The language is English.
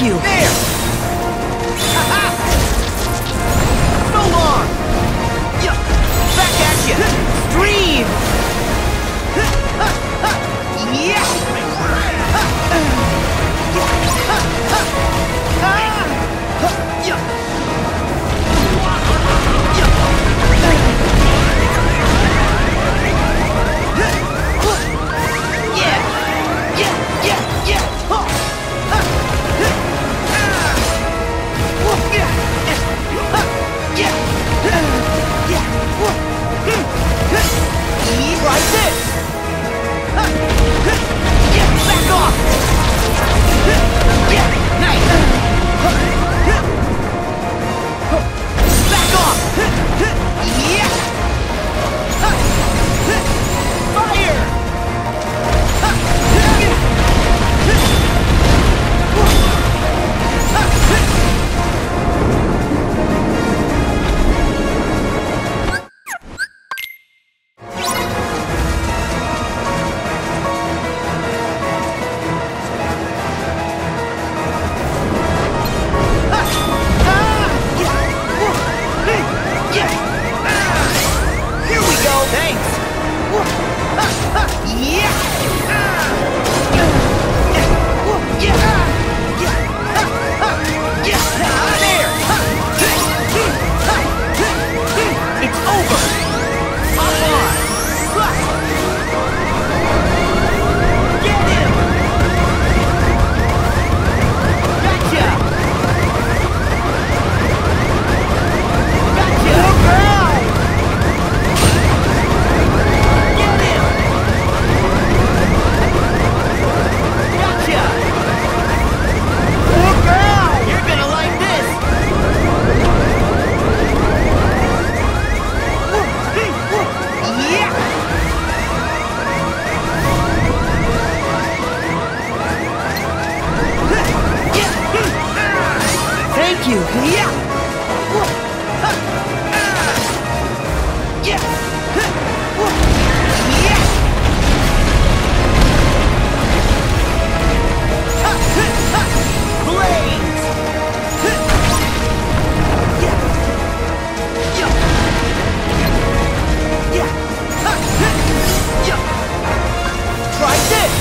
You! There! Try this!